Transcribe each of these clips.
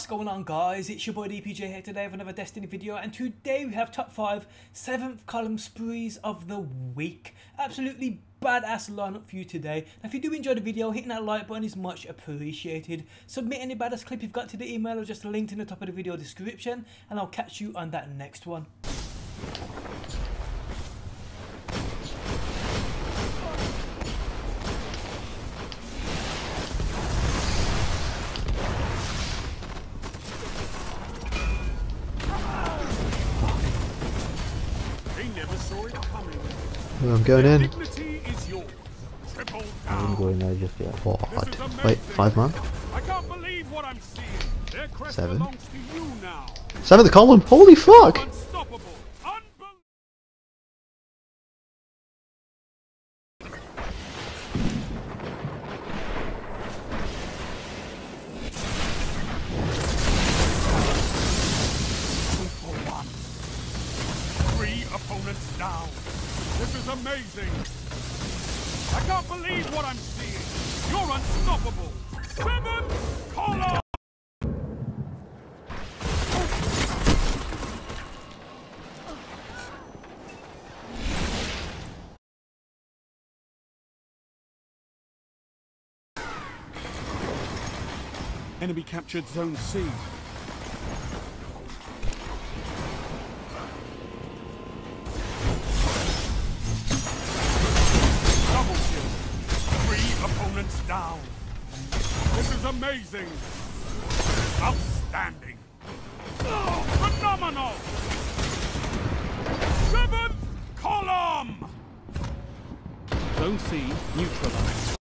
What's going on guys, it's your boy DPJ here today with another Destiny video and today we have top 5 7th column sprees of the week. Absolutely badass lineup for you today. Now if you do enjoy the video, hitting that like button is much appreciated. Submit any badass clip you've got to the email or just a link in the top of the video description and I'll catch you on that next one. I'm going in. I'm going there just yet. What? Wait, five man? I can't believe what I'm seeing. Their Seven. belongs to you now. Seventh column? Holy fuck! Amazing. I can't believe what I'm seeing. You're unstoppable. Seventh column. Enemy captured Zone C. opponents down. This is amazing. Outstanding. Oh, phenomenal. Seventh column. Zone C neutralized.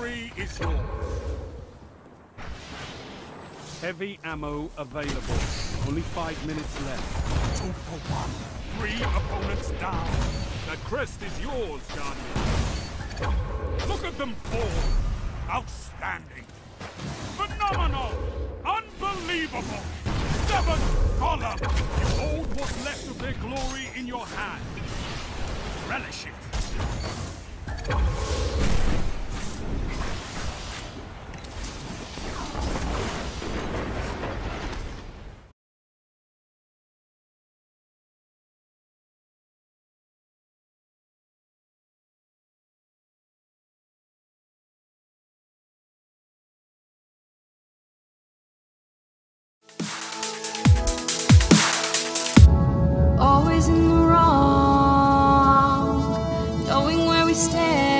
Glory is yours. Heavy ammo available. Only five minutes left. Two for one. Three opponents down. That crest is yours, Guardian. Look at them fall. Outstanding. Phenomenal. Unbelievable. Seventh column. You hold what's left of their glory in your hand. Relish it. knowing where we stand.